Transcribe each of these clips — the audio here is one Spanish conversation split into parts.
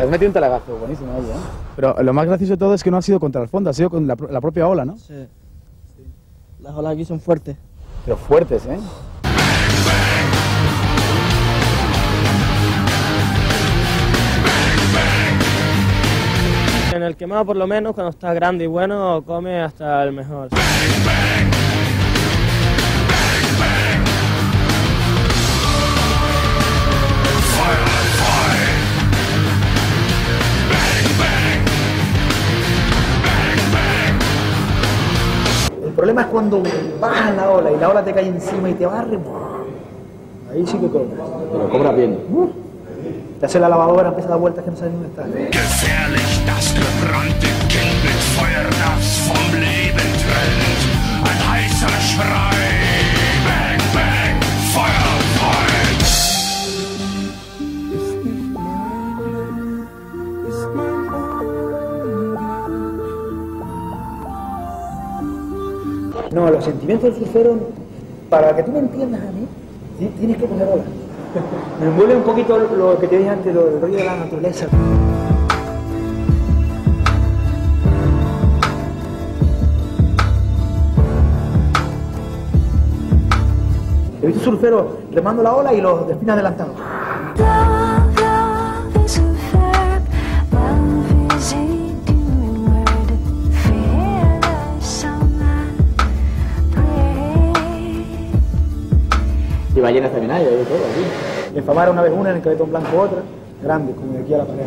Has metido un talagazo, buenísimo ahí, ¿eh? Pero lo más gracioso de todo es que no ha sido contra el fondo, ha sido con la, pro- la propia ola, ¿no? Sí. Las olas aquí son fuertes. Pero fuertes, ¿eh? En el quemado, por lo menos, cuando está grande y bueno, come hasta el mejor. Problema es cuando bajas la ola y la ola te cae encima y te barre. Ahí sí que cobra. Pero cobra bien. Te hace la lavadora, empieza a dar vueltas que no sabes ni dónde está. Gefährlich das gebrannte Kind mit Feuer, das vom Leben trennt. Ein heißer Schrei. Sentimientos del surfero, para que tú me entiendas a mí, ti- tienes que poner olas. Me envuelve un poquito lo que te dije antes, lo del rollo de la naturaleza. He visto surferos remando la ola y los delfines adelantados. Ballenas también hay, hay de todo aquí. Una vez una, en el cabetón blanco otra, grande, como de aquí a la pared.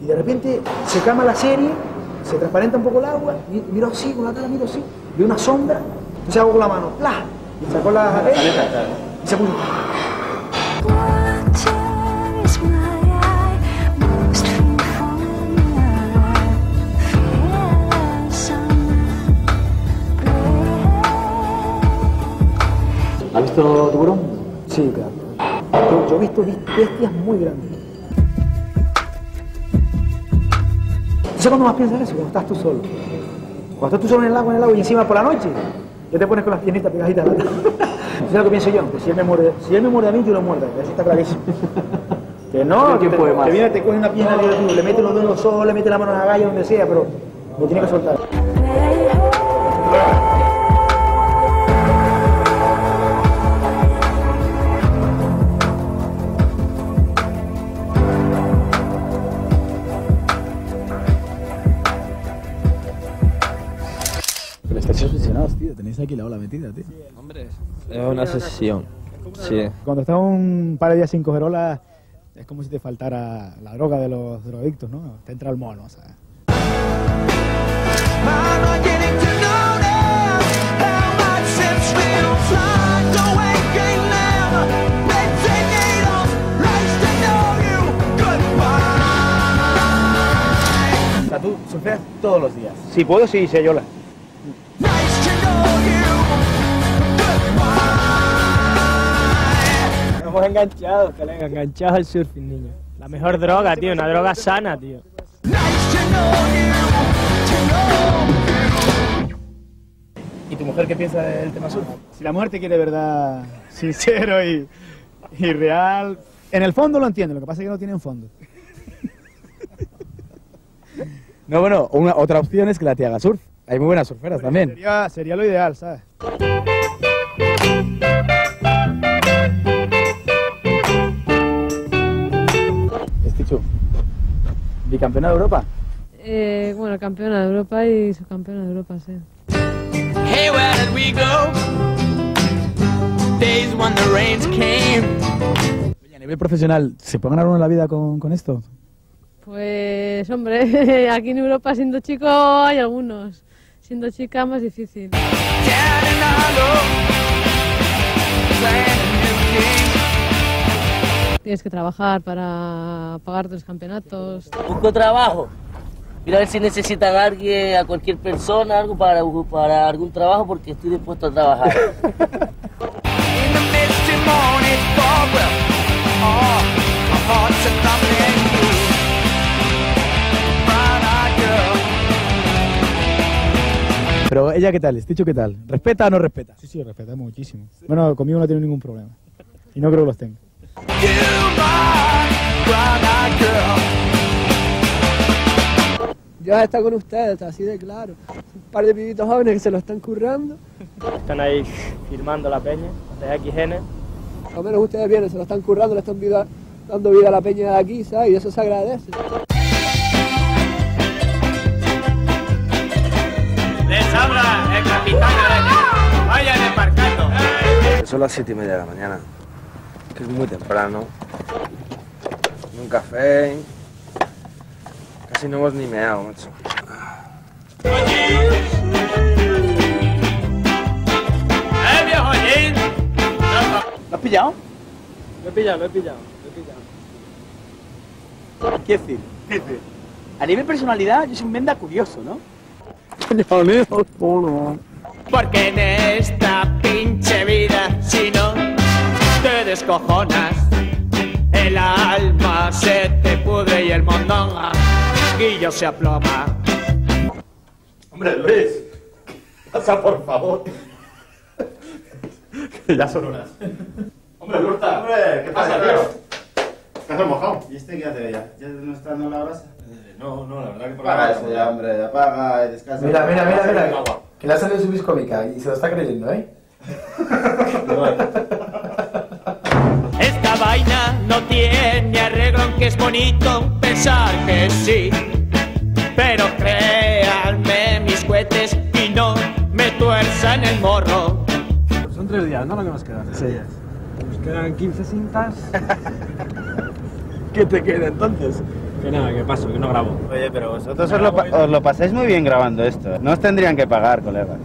Y de repente se calma la serie, se transparenta un poco el agua, y miro así, con la cara miro así, veo una sombra, entonces hago con la mano, ¡plah! Y sacó la y se puso. Visto tiburón? Sí, claro. Yo, yo he visto vis- bestias muy grandes. ¿Tú sabes cuándo más piensas eso? Cuando estás tú solo. Cuando estás tú solo en el agua, en el agua y encima por la noche, ya te pones con las piernitas pegaditas. lo que pienso yo, que si él me muerde, si él me muerde a mí, yo lo muerdo. Eso está clarísimo. Que no, que ¿Quién te, puede más? te viene, te coge una pierna de tú, le mete los dedos en los ojos, le mete la mano en la galla, donde sea, pero lo tiene que soltar. Obsesionados, tío. Tenéis aquí la ola metida, tío. Hombre, es una sesión. Sí. Cuando estás un par de días sin coger olas, es como si te faltara la droga de los drogadictos, ¿no? Te entra el mono, ¿sabes? O sea, tú surfeas todos los días. Si puedo, sí, sí, yo Estamos enganchados, colega, enganchados al surfing, niño. La mejor droga, tío, una droga sana, tío. ¿Y tu mujer qué piensa del tema surf? Si la mujer te quiere verdad sincero y, y real, en el fondo lo entiende, lo que pasa es que no tiene un fondo. No, bueno, una, otra opción es que la tía haga surf. Hay muy buenas surferas también. Sería, sería lo ideal, ¿sabes? Bicampeona de Europa. Eh, bueno, campeona de Europa y subcampeona de Europa, sí. Hey, where did we go? Days when the rains came. Oye, a nivel profesional, ¿se puede ganar uno la vida con, con esto? Pues, hombre, aquí en Europa siendo chico hay algunos. Siendo chica más difícil. Tienes que trabajar para pagar tus campeonatos. Busco trabajo. Mira a ver si necesitan a alguien, a cualquier persona, algo para, para algún trabajo, porque estoy dispuesto a trabajar. Pero ella, ¿qué tal? ¿Esticho qué tal? ¿Respeta o no respeta? Sí, sí, respeta muchísimo. Bueno, conmigo no tiene ningún problema. Y no creo que los tenga. Yo está con ustedes, así de claro. Un par de pibitos jóvenes que se lo están currando. Están ahí firmando la peña, de XN. Al menos ustedes vienen, se lo están currando, le están vida- dando vida a la peña de aquí, ¿sabes? Y eso se agradece. Les habla el capitán Araña. Vayan embarcando. Son las siete y media de la mañana, que es muy temprano. Un café. Casi no hemos ni meado, macho. ¡Eh! ¿Lo has pillado? Lo he pillado, lo he pillado, lo he pillado. ¿Qué decir? A nivel personalidad, yo soy un venda curioso, ¿no? Porque en esta pinche vida, si no descojonas, el alma se te pudre y el mondonga guillo se aploma. Hombre, Luis, pasa por favor. que ya son horas. Hombre, Lurta. Hombre, ¿qué pasa, tío? ¿Qué has mojado? ¿Y este qué hace ya? ¿Ya no está dando la brasa? No, no, la verdad que por Apaga eso ya, hombre, apaga y descansa. Mira, mira, mira, mira. Que le ha salido su biscómica y se lo está creyendo, ¿eh? Esta vaina no tiene arreglo, aunque es bonito pensar que sí. Pero créanme mis cohetes y no me tuerzan el morro. Son tres días, ¿no? Lo que nos queda. Sí. Nos quedan 15 cintas. ¿Qué te queda entonces? Que nada, que paso, que no grabo. Oye, pero vosotros os lo, pa- os lo pasáis muy bien grabando esto. No os tendrían que pagar, colegas.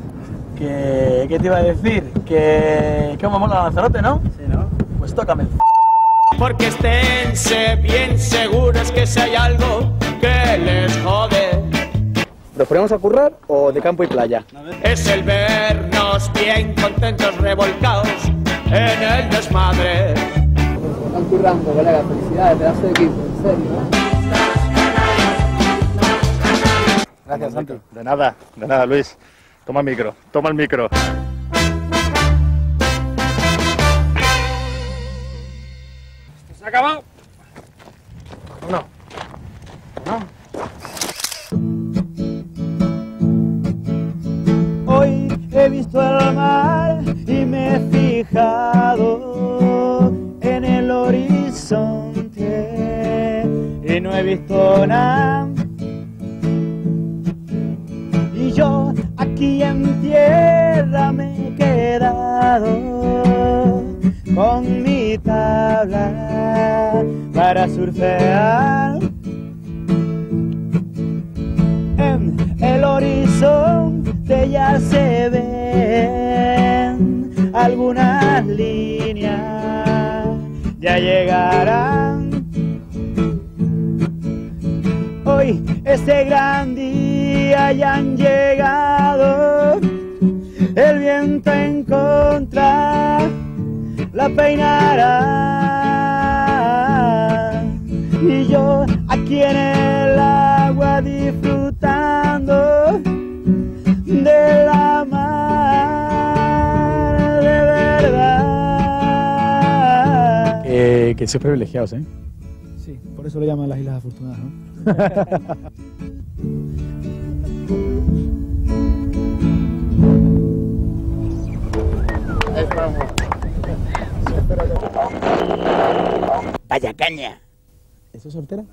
¿Qué, ¿Qué te iba a decir? Que... ¿Cómo mola Lanzarote, no? Sí, ¿no? Pues tócame el Porque esténse bien seguros que si hay algo que les jode, ¿Nos ponemos a currar o de campo y playa? es el vernos bien contentos revolcados en el desmadre. Están currando, colega. Felicidades, pedazo de equipo, en serio. Gracias, Santi. De nada, de nada, Luis. Toma el micro, toma el micro. ¿Se ha acabado? No. Hoy he visto el mar y me he fijado en el horizonte y no he visto nada. Y yo aquí en tierra me he quedado con mi tabla para surfear. En el horizonte ya se ven algunas líneas, ya llegarán. Hoy este gran día ya han llegado, el viento en contra la peinará y yo aquí en el agua disfrutando de la mar de verdad. Que, que sois privilegiados, ¿eh? Sí, por eso lo llaman las Islas Afortunadas, ¿no? Vaya caña. ¿Eso es soltera?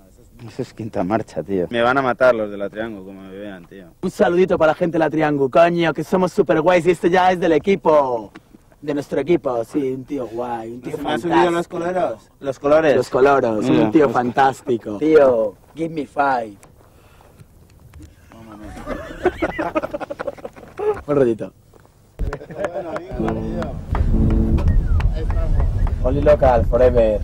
Eso es quinta marcha, tío. Me van a matar los de la Triángulo como me vean, tío. Un saludito para la gente de la Triángulo, coño, que somos super guays y esto ya es del equipo. De nuestro equipo, sí, un tío guay, un tío ¿Me has fantástico. unido los coloros? ¿Los colores? Los coloros, Mira, un tío pues- fantástico. Tío, give me five. Un rollito. Only local, forever.